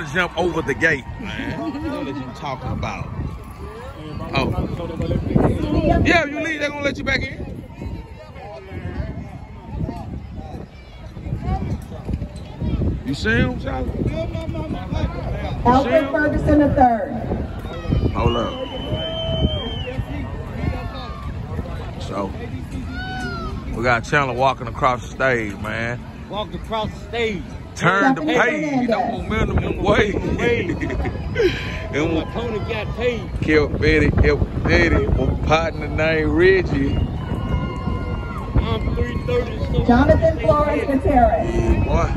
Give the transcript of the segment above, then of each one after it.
to jump over the gate, man. What are you talking about? Oh. Yeah, you leave, they're gonna let you back in. You see him, Charlie? Alfred Ferguson the third. Hold up. So, we got Chandler walking across the stage, man. Walked across the stage. Turn the Stephanie page, no Fernandez. momentum away. and My pony got paid. killed Betty, killed Daddy, my partner named Reggie. I'm 330. So Jonathan Flores Gutierrez. Boy.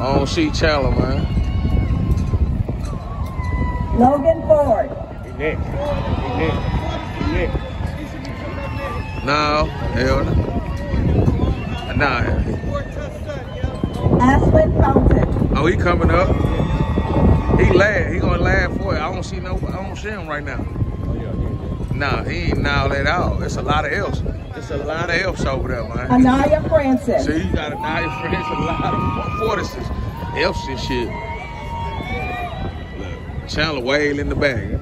I don't see Chandler, man. Logan Ford. He next. He next. He next. No, hell no. Nah. Fountain. Oh, he coming up. He laugh. He gonna laugh for it. I don't see no. I don't see him right now. Nah, he ain't now that all. It's a lot of else. It's a lot of else over there, man. Anaya Francis. See, you got a nice friends, a lot of fortresses, else and shit. Look, Chandler Whale in the bag.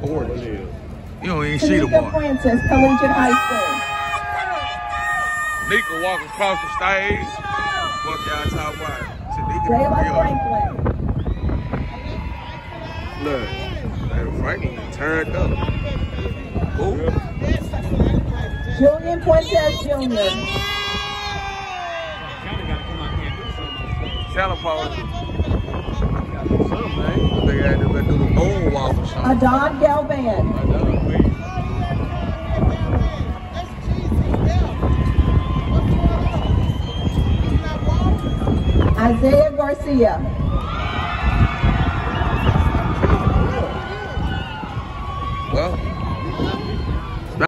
Fortis. You don't even see the boy. Francis, Collegiate High Nika walking across the stage. Fuck y'all talk about. Tanika, Jayla yeah. Franklin. Look, Jayla Franklin turned up. Who? Julian Fuentes Jr. Kinda gotta come out here and do something. Chandler They had to do the moonwalk or something. Adon Galvan. Isaiah Garcia.